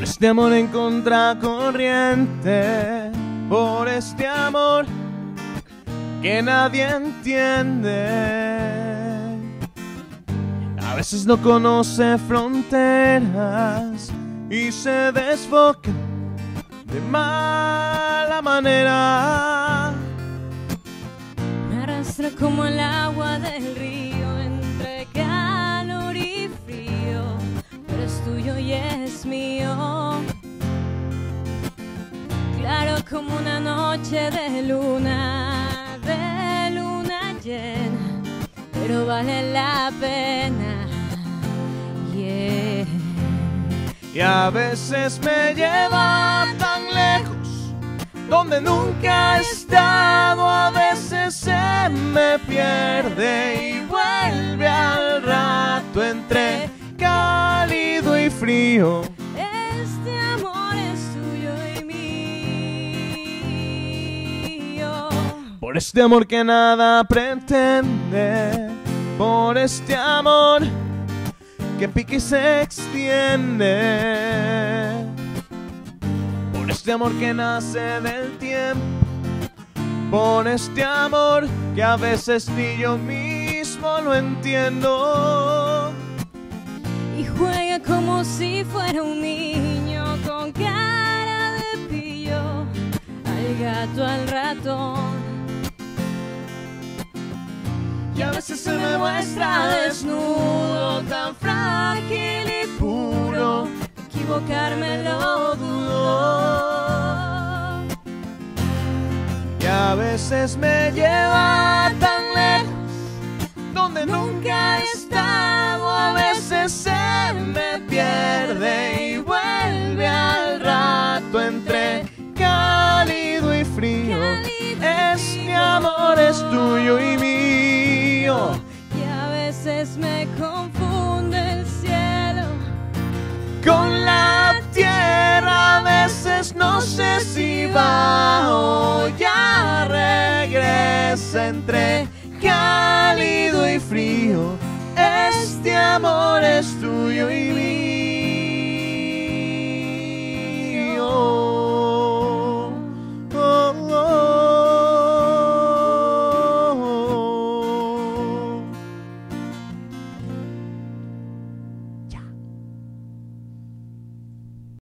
Por este amor en contracorriente, por este amor que nadie entiende. A veces no conoce fronteras y se desboca de mala manera. Me arrastra como el agua del río como una noche de luna, de luna llena, pero vale la pena. Y a veces me lleva tan lejos, donde nunca he estado, a veces se me pierde y vuelve al rato entre cálido y frío. Por este amor que nada pretende, por este amor que pique y se extiende, por este amor que nace del tiempo, por este amor que a veces ni yo mismo lo entiendo. Y juega como si fuera un niño con cara de pillo, al gato, al ratón. Y a veces se me muestra desnudo, tan frágil y puro, Equivocarme lo dudo. Y a veces me lleva tan lejos, donde nunca he estado, a veces se me pierde y vuelve al rato entre cálido y frío. Este amor es tuyo y mío. Veces me confunde el cielo. Con la tierra a veces no sé si va o ya regresa entre cálido y frío. Este amor es tuyo.